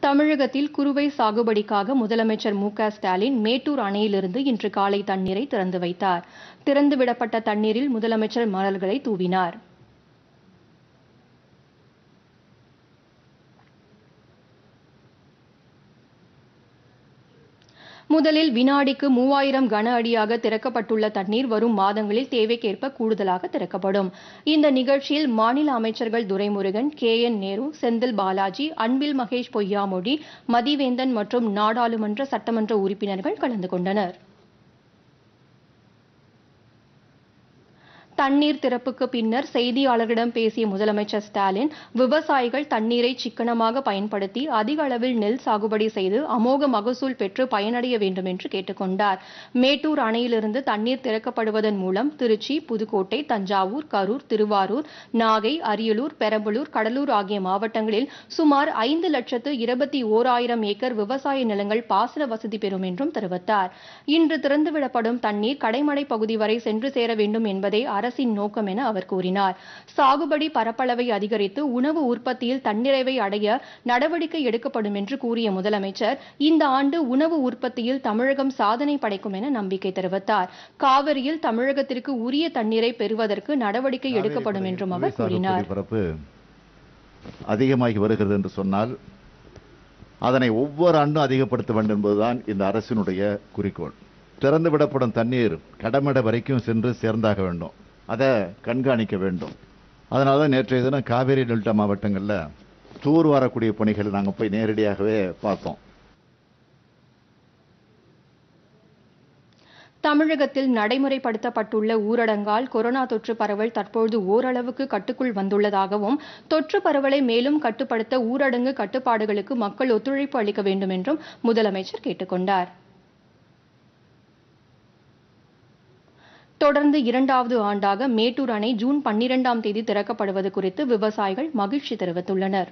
தமிழகத்தில் குறுவை சாகுபடிக்காக முதலமைச்சர் மு க ஸ்டாலின் மேட்டூர் அணையிலிருந்து இன்று காலை தண்ணீரை திறந்து வைத்தார். திறந்துவிடப்பட்ட தண்ணீரில் முதலமைச்சர் மலர்களை தூவினார். முதலில் வினாடிக்கு மூவாயிரம் கன அடியாக திறக்கப்பட்டுள்ள தண்ணீர் வரும் மாதங்களில் தேவைக்கேற்ப கூடுதலாக திறக்கப்படும். இந்த நிகழ்ச்சியில் மாநில அமைச்சர்கள் துரைமுருகன் கே என் நேரு செந்தில் பாலாஜி அன்பில் மகேஷ் பொய்யாமொழி மதிவேந்தன் மற்றும் நாடாளுமன்ற சட்டமன்ற உறுப்பினர்கள் கலந்து கொண்டனர். தண்ணீர் திறப்புக்கு பின்னர் செய்தியாளர்களிடம் பேசிய முதலமைச்சர் ஸ்டாலின் விவசாயிகள் தண்ணீரை சிக்கனமாக பயன்படுத்தி அதிக அளவில் நெல் சாகுபடி செய்து அமோக மகசூல் பெற்று பயனடைய வேண்டும் என்று கேட்டுக்கொண்டார். மேட்டூர் அணையிலிருந்து தண்ணீர் திறக்கப்படுவதன் மூலம் திருச்சி புதுக்கோட்டை தஞ்சாவூர் கரூர் திருவாரூர் நாகை அரியலூர் பெரம்பலூர் கடலூர் ஆகிய மாவட்டங்களில் சுமார் ஐந்து லட்சத்து இருபத்தி ஓராயிரம் ஏக்கர் விவசாய நிலங்கள் பாசன வசதி பெறும் என்றும் தெரிவித்தார். இன்று திறந்துவிடப்படும் தண்ணீர் கடைமடை பகுதி வரை சென்று சேர வேண்டும் என்பதை அரசு அரசின் நோக்கம் என அவர் கூறினார். சாகுபடி பரப்பளவை அதிகரித்து உணவு உற்பத்தியில் தன்னிறைவை அடைய நடவடிக்கை எடுக்கப்படும் என்று கூறிய முதலமைச்சர் இந்த ஆண்டு உணவு உற்பத்தியில் தமிழகம் சாதனை படைக்கும் என நம்பிக்கை தெரிவித்தார். காவிரியில் தமிழகத்திற்கு உரிய தண்ணீரை பெறுவதற்கு நடவடிக்கை எடுக்கப்படும் என்றும் அவர் கூறினார். அதிகமாகி வருகிறது என்று சொன்னால் அதனை ஒவ்வொரு ஆண்டும் அதிகப்படுத்த வேண்டும் என்பதுதான் இந்த அரசினுடைய குறிக்கோள். திறந்து விடப்படும் தண்ணீர் கடமடை வரைக்கும் சென்று சேர்ந்தாக வேண்டும். அதை கண்காணிக்க வேண்டும். அதனால தான் நேற்றைய தினம் காவேரி டெல்டா மாவட்டங்களில் தூர் வரக்கூடிய பணிகள் நாங்கள் போய் நேரடியாகவே பார்த்தோம். தமிழகத்தில் நடைமுறைப்படுத்தப்பட்டுள்ள ஊரடங்கால் கொரோனா தொற்று பரவல் தற்பொழுது ஓரளவுக்கு கட்டுக்குள் வந்துள்ளதாகவும் தொற்று பரவலை மேலும் கட்டுப்படுத்த ஊரடங்கு கட்டுப்பாடுகளுக்கு மக்கள் ஒத்துழைப்பு அளிக்க வேண்டும் என்றும் முதலமைச்சர் கேட்டுக்கொண்டார். தொடர்ந்து இரண்டாவது ஆண்டாக மேட்டூர் அணை ஜூன் பன்னிரெண்டாம் தேதி திறக்கப்படுவது குறித்து விவசாயிகள் மகிழ்ச்சி தெரிவித்துள்ளனர்.